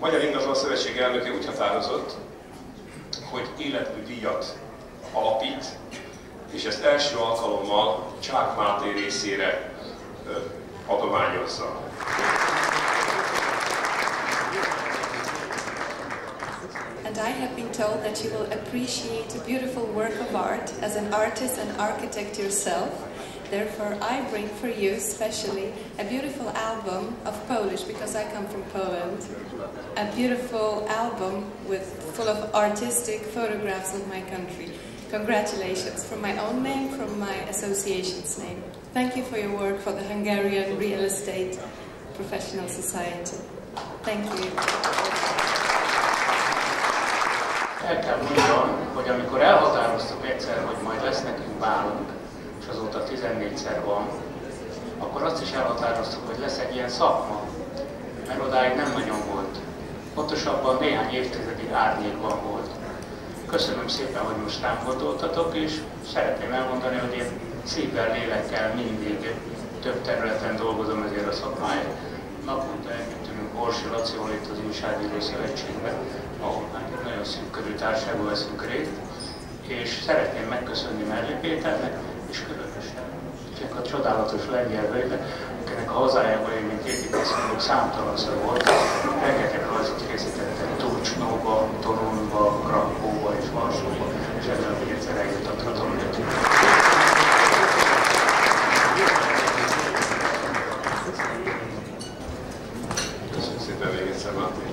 Magyar Ingatlan Szövetség elnöke úgy határozott, hogy életmű díjat alapít, és ezt első alkalommal Csák Máté részére adományozza. And I have been told that you will appreciate a beautiful work of art as an artist and architect yourself. Therefore, I bring for you especially a beautiful album of Polish because I come from Poland. A beautiful album with full of artistic photographs of my country. Congratulations from my own name, from my association's name. Thank you for your work for the Hungarian Real Estate Professional Society. Thank you. El kell mondjam, hogy amikor elhatároztuk egyszer, akkor azt is elhatároztuk, hogy lesz egy ilyen szakma, mert odáig nem nagyon volt. Pontosabban néhány évtizedig árnyékban volt. Köszönöm szépen, hogy most rám gondoltatok, és szeretném elmondani, hogy én szívvel, lélekkel mindig több területen dolgozom ezért a szakmáért. Naponta együtt ülünk Orsi Lacival itt az Újságíró Szövetségben, ahol már nagyon szűk körű társágban veszünk részt, és szeretném megköszönni Merli Péternek, és különösen csodálatos lengyel völgyben, akinek a hazájában élő képítészművek számtalanszor volt, rengeteg rajzot készítettek Turcsnóba, Torunba, Krakóba és Varsóba, és ezzel még egyszer eljutottak a Torunyatig. Köszönöm szépen még egyszer, Máté.